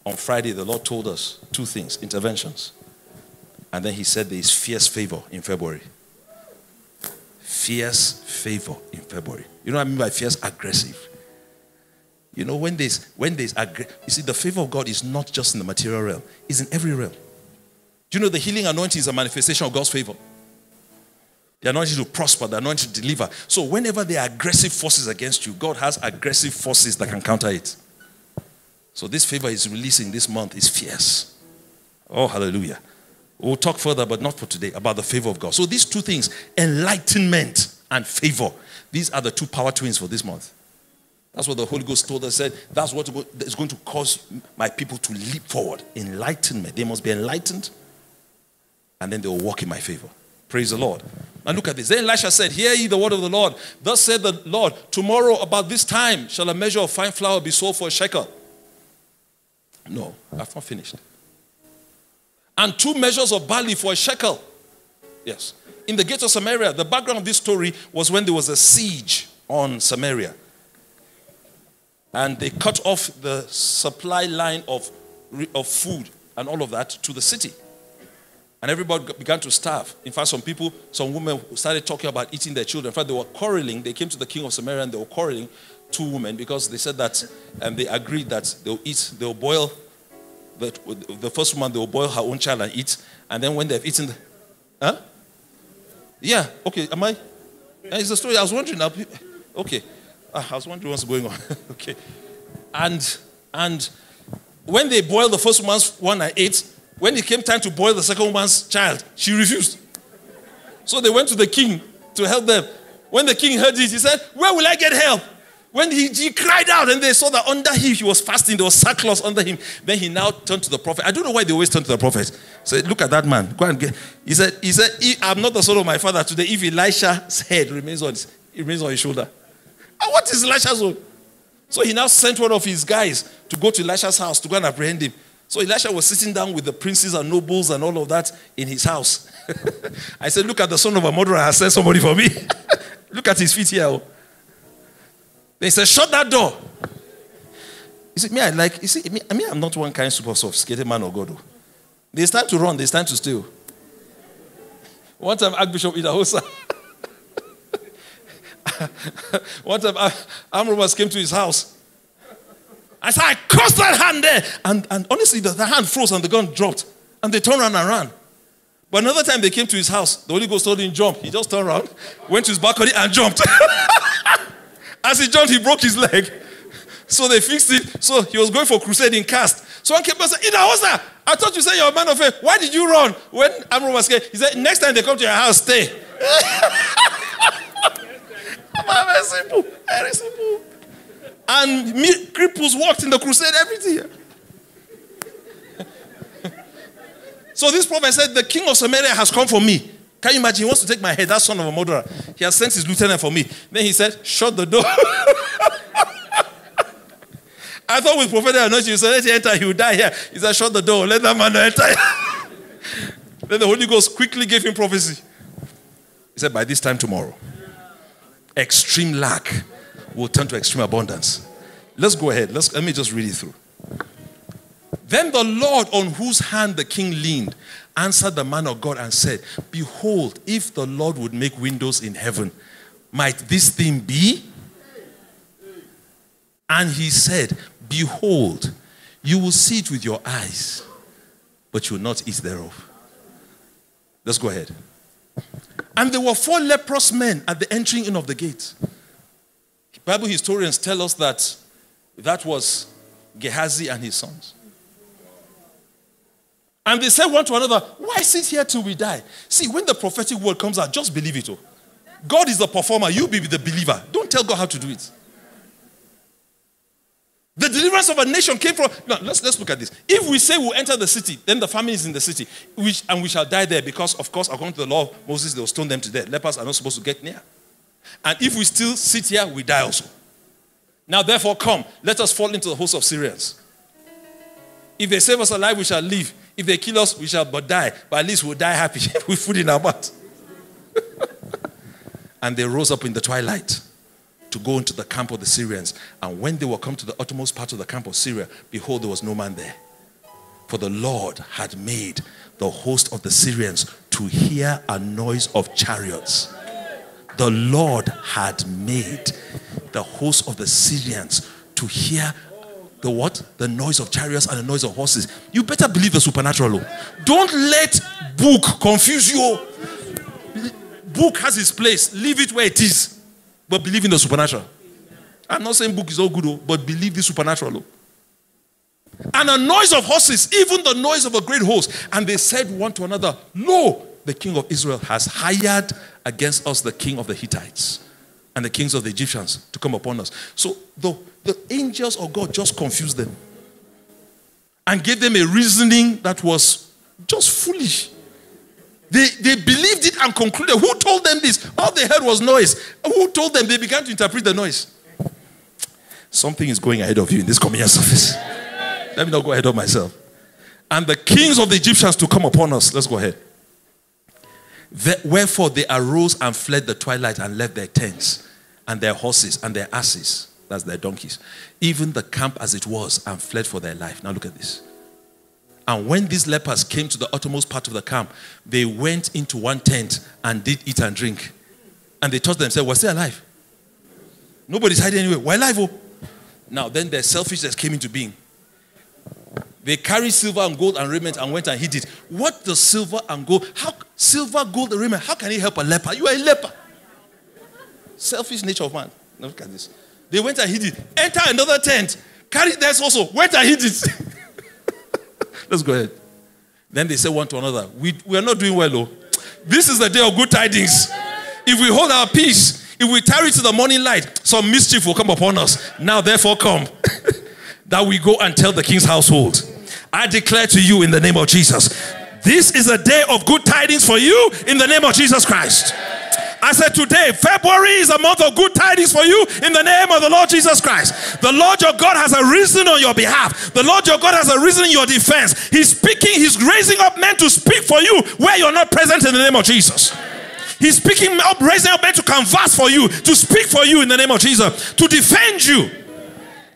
on Friday, the Lord told us two things interventions. And then He said there is fierce favor in February fierce favor in February. You know what I mean by fierce? Aggressive. You know, when there's when there's you see, the favor of God is not just in the material realm, it's in every realm. Do you know the healing anointing is a manifestation of God's favor? The anointing to prosper, the anointing to deliver. So whenever there are aggressive forces against you, God has aggressive forces that can counter it. So this favor is releasing this month is fierce. Oh, hallelujah. We'll talk further, but not for today, about the favor of God. So these two things, enlightenment and favor, these are the two power twins for this month. That's what the Holy Ghost told us. Said that's what is going to cause my people to leap forward. Enlightenment. They must be enlightened, and then they will walk in my favor. Praise the Lord. And look at this. Then Elisha said, Hear ye the word of the Lord. Thus said the Lord, Tomorrow about this time shall a measure of fine flour be sold for a shekel. No, I've not finished. And two measures of barley for a shekel. Yes. In the gates of Samaria, the background of this story was when there was a siege on Samaria and they cut off the supply line of, of food and all of that to the city. And everybody began to starve. In fact, some people, some women started talking about eating their children. In fact, they were quarreling. They came to the king of Samaria and they were quarreling, two women, because they said that, and they agreed that they'll eat, they'll boil, the, the first woman, they'll boil her own child and eat. And then when they've eaten, the, huh? Yeah, okay, am I? It's a story. I was wondering. Okay. Ah, I was wondering what's going on. okay. And and when they boiled the first woman's one and ate, when it came time to boil the second woman's child, she refused. So they went to the king to help them. When the king heard this, he said, Where will I get help? When he, he cried out and they saw that under him he was fasting, there was sackcloth under him. Then he now turned to the prophet. I don't know why they always turn to the prophet. Said, Look at that man. Go and get. He said, he said I'm not the son of my father today. If Elisha's head remains on, it remains on his shoulder, and what is Elisha's own? So he now sent one of his guys to go to Elisha's house to go and apprehend him. So Elisha was sitting down with the princes and nobles and all of that in his house. I said, Look at the son of a murderer has sent somebody for me. Look at his feet here. Oh. They said, Shut that door. You see, me, I like, you see, me, I mean, I'm not one kind super sophisticated man or God. Oh. There's time to run, there's time to steal. Oh. One time, Archbishop Idahosa. One time, armed robbers came to his house. I said, I crossed that hand there. And, and honestly, the, the hand froze and the gun dropped. And they turned around and ran. But another time they came to his house, the Holy Ghost told him jump. He just turned around, went to his balcony and jumped. As he jumped, he broke his leg. So they fixed it. So he was going for crusade in cast. So one came and said, Idahosa, I thought you said you're a man of faith. Why did you run? When Amro was scared, he said, next time they come to your house, stay. Very simple. Very simple. And me, cripples walked in the crusade, everything. so this prophet said, The king of Samaria has come for me. Can you imagine? He wants to take my head, that son of a murderer. He has sent his lieutenant for me. Then he said, Shut the door. I thought with prophetic anointing, you said, Let him enter, he will die here. He said, Shut the door, let that man enter. then the Holy Ghost quickly gave him prophecy. He said, By this time tomorrow, extreme lack will turn to extreme abundance. Let's go ahead. Let's, let me just read it through. Then the Lord, on whose hand the king leaned, answered the man of God and said, Behold, if the Lord would make windows in heaven, might this thing be? And he said, Behold, you will see it with your eyes, but you will not eat thereof. Let's go ahead. And there were four leprous men at the entering in of the gate. Bible historians tell us that that was Gehazi and his sons. And they said one to another, Why sit here till we die? See, when the prophetic word comes out, just believe it. Oh. God is the performer, you be the believer. Don't tell God how to do it. The deliverance of a nation came from. Now, let's, let's look at this. If we say we'll enter the city, then the family is in the city, which, and we shall die there because, of course, according to the law of Moses, they will stone them to death. Lepers are not supposed to get near. And if we still sit here, we die also. Now, therefore, come, let us fall into the host of Syrians. If they save us alive, we shall live. If they kill us, we shall but die. But at least we'll die happy with food in our mouth. and they rose up in the twilight to go into the camp of the Syrians. And when they were come to the uttermost part of the camp of Syria, behold, there was no man there. For the Lord had made the host of the Syrians to hear a noise of chariots. The Lord had made the host of the Syrians to hear the what? The noise of chariots and the noise of horses. You better believe the supernatural. Oh. Don't let book confuse you. Oh. Book has its place. Leave it where it is. But believe in the supernatural. I'm not saying book is all good, oh, but believe the supernatural. Oh. and a noise of horses, even the noise of a great host. And they said one to another, Lo, the king of Israel has hired against us the king of the Hittites and the kings of the Egyptians to come upon us. So the, the angels of God just confused them and gave them a reasoning that was just foolish. They, they believed it and concluded. Who told them this? All they heard was noise. Who told them? They began to interpret the noise. Something is going ahead of you in this communion service. Let me not go ahead of myself. And the kings of the Egyptians to come upon us. Let's go ahead. Wherefore they arose and fled the twilight and left their tents and their horses and their asses, that's their donkeys, even the camp as it was, and fled for their life. Now look at this. And when these lepers came to the uttermost part of the camp, they went into one tent and did eat and drink. And they thought themselves, we're still alive. Nobody's hiding anywhere. We're alive. Oh. Now, then their selfishness came into being. They carried silver and gold and raiment and went and hid it. What does silver and gold? How silver, gold, and raiment? How can it help a leper? You are a leper. Selfish nature of man. Look at this. They went and hid it. Enter another tent. Carry this also. Went and hid it. Let's go ahead. Then they said one to another, we, we are not doing well, oh. This is the day of good tidings. If we hold our peace, if we tarry to the morning light, some mischief will come upon us. Now, therefore, come that we go and tell the king's household. I declare to you in the name of Jesus, this is a day of good tidings for you in the name of Jesus Christ. I said today, February is a month of good tidings for you in the name of the Lord Jesus Christ. The Lord your God has arisen on your behalf. The Lord your God has arisen in your defense. He's speaking, He's raising up men to speak for you where you're not present in the name of Jesus. He's picking up, raising up men to converse for you, to speak for you in the name of Jesus, to defend you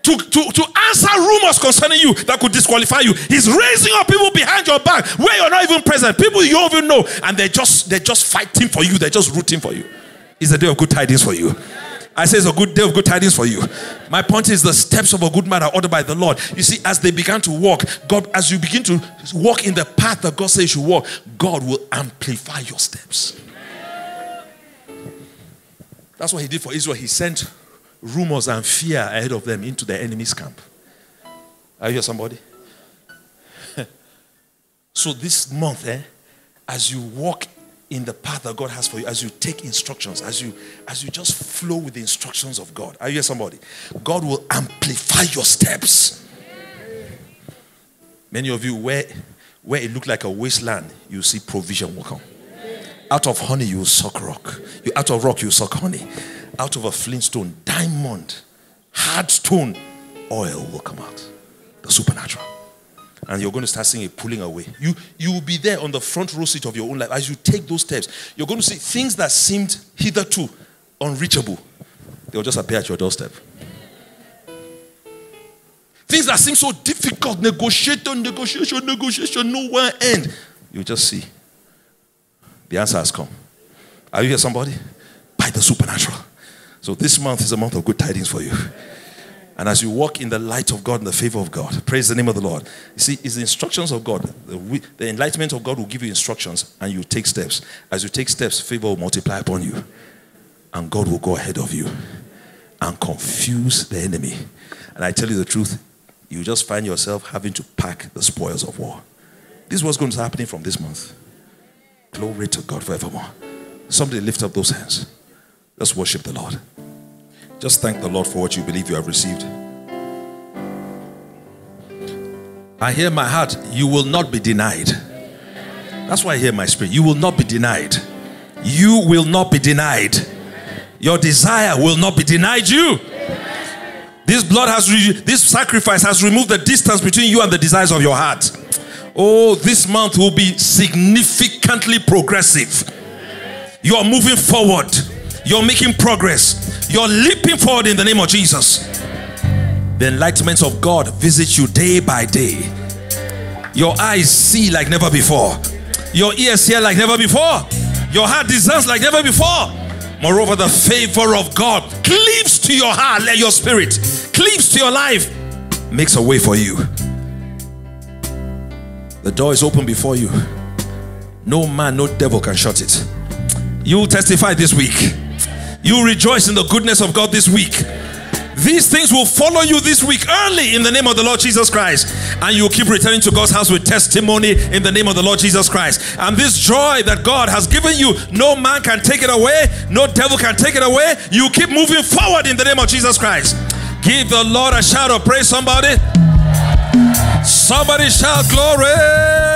to, to, to answer rumors concerning you that could disqualify you. He's raising up people behind your back where you're not even present, people you don't even know, and they're just they're just fighting for you, they're just rooting for you. It's a day of good tidings for you. I say it's a good day of good tidings for you. My point is the steps of a good man are ordered by the Lord. You see, as they began to walk, God, as you begin to walk in the path that God says you should walk, God will amplify your steps. That's what He did for Israel. He sent rumors and fear ahead of them into the enemy's camp. Are you somebody? so this month, eh, as you walk in the path that God has for you, as you take instructions, as you as you just flow with the instructions of God. Are you somebody? God will amplify your steps. Many of you, where where it looked like a wasteland, you see provision will come. Out of honey, you suck rock. You out of rock, you suck honey out of a flintstone, diamond, hard stone, oil will come out. The supernatural. And you're going to start seeing it pulling away. You, you will be there on the front row seat of your own life. As you take those steps, you're going to see things that seemed hitherto unreachable. They'll just appear at your doorstep. Things that seem so difficult, negotiation, negotiation, negotiation, no one end. You just see. The answer has come. Are you here, somebody? By the supernatural. So this month is a month of good tidings for you. And as you walk in the light of God and the favor of God, praise the name of the Lord. You see, it's the instructions of God. The, the, enlightenment of God will give you instructions and you take steps. As you take steps, favor will multiply upon you. And God will go ahead of you and confuse the enemy. And I tell you the truth, you just find yourself having to pack the spoils of war. This is what's going to happen from this month. Glory to God forevermore. Somebody lift up those hands. Let's worship the Lord. Just thank the Lord for what you believe you have received. I hear my heart, you will not be denied. That's why I hear my spirit. You will not be denied. You will not be denied. Your desire will not be denied you. This blood has, re- this sacrifice has removed the distance between you and the desires of your heart. Oh, this month will be significantly progressive. You are moving forward. You're making progress. You're leaping forward in the name of Jesus. The enlightenment of God visits you day by day. Your eyes see like never before. Your ears hear like never before. Your heart discerns like never before. Moreover, the favor of God cleaves to your heart, let your spirit cleaves to your life, makes a way for you. The door is open before you. No man, no devil can shut it. You will testify this week. You rejoice in the goodness of God this week. These things will follow you this week early in the name of the Lord Jesus Christ. And you will keep returning to God's house with testimony in the name of the Lord Jesus Christ. And this joy that God has given you, no man can take it away, no devil can take it away. You keep moving forward in the name of Jesus Christ. Give the Lord a shout of praise, somebody. Somebody shout glory.